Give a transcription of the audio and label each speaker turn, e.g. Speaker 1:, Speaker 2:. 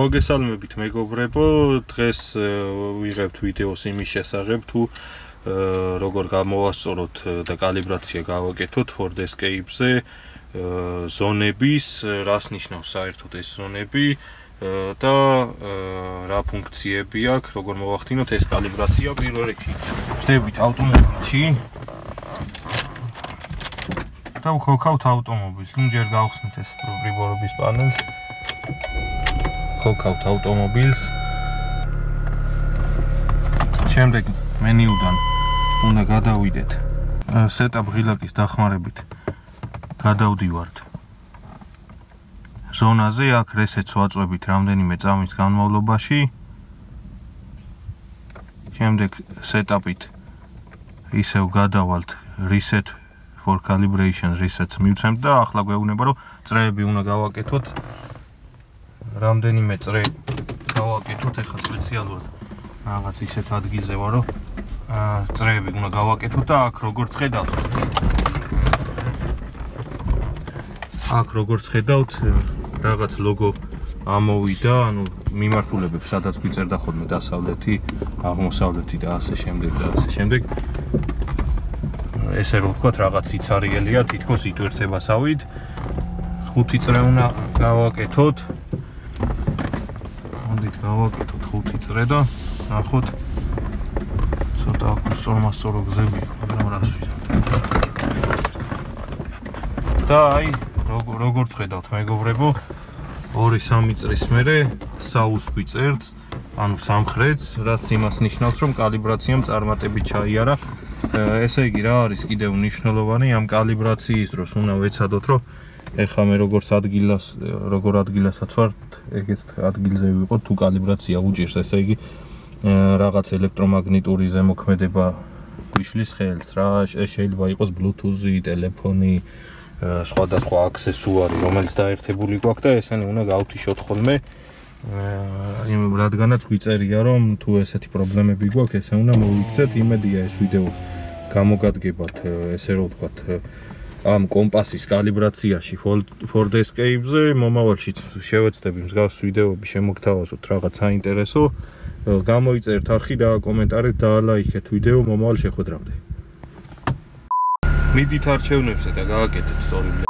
Speaker 1: მოგესალმებით მეგობრებო, დღეს ვიღებთ ვიდეოს იმის შესახებ თუ როგორ გამოვასწოროთ და კალიბრაცია გავაკეთოთ Ford Escape-ზე ზონების, რას ნიშნავს საერთოდ ეს ზონები და რა ფუნქციები აქვს, როგორ მოვახდინოთ ეს კალიბრაცია პირველ რიგში. ვждებით ავტომობილში. და ვქოქავთ ავტომობილს. ნუ ჯერ გავხსნით ეს პრიბორობის პანელს. ვქოქავთ ავტომობილს. შემდეგ მენიუდან უნდა გადავიდეთ setup ღილაკის დახმარებით. გადავდივართ ზონაზე, აქ reset-ს ვაწვევით რამდენიმე წამის განმავლობაში. შემდეგ setup-ით ისევ გადავალთ reset for calibration reset-ს მივცემთ და ახლა გვეუბნება რომ წრეები უნდა გავაკეთოთ. რამდენიმე წრე გავაკეთოთ ახლა სპეციალურად რაღაც ისეთ ადგილზე ვარო აა წრეები უნდა გავაკეთოთ და აქ როგორც ხედავთ აქ როგორც ხედავთ რაღაც ლოგო ამოვიდა, ანუ მიმართულებებს სადაც გვიწერდა ხოლმე დასავლეთი, აღმოსავლეთი და ასე შემდეგ და ასე შემდეგ. ესე რომ ვთქვათ, რაღაც იცარიელია, თითქოს იტვირთებასავით. ხუთი წრე უნდა გავაკეთოთ. მოდით გავაკეთოთ ხუთი წრე და ნახოთ. ცოტა აკუსტომასწორო გზები, მაგრამ რას ვიზავთ. და აი, როგორც ხედავთ, მეგობრებო, 2-3 წრის მერე საუსვი წერთ, ანუ სამხრეთს, რაც იმას ნიშნავს, რომ კალიბრაციამ წარმატებით ჩაიარა. ესე იგი რა არის კიდევ მნიშვნელოვანი ამ კალიბრაციის დროს უნდა ვეცადოთ რომ ეხლა მე როგორც ადგილას როგორ ადგილასაც ვარ ეგეთ ადგილზე ვიყო თუ კალიბრაცია უჭირს ესე იგი რაღაც ელექტრომაგნიტური ზემოქმედება გვიშლის ხელს რა შეიძლება იყოს bluetooth-ი, ტელეფონი სხვადასხვა აქსესუარი რომელიც დაერთებული გვაქვს და ესენი უნდა გავთიშოთ ხოლმე. იმ რადგანაც გვიწერია რომ თუ ესეთი პრობლემები გვაქვს ესე უნდა მოიქცეთ იმედია ეს ვიდეო გამოგადგებათ ესე რომ ვთქვათ ამ კომპასის კალიბრაციაში Ford Escape-ზე მომავალში შევეცდები მსგავს ვიდეოები შემოგთავაზოთ რაღაც საინტერესო. გამოიწერთ არხი და კომენტარით დაალაიქეთ ვიდეო მომავალ შეხვედრამდე. მიდით არჩევნებზე და გააკეთეთ სწორი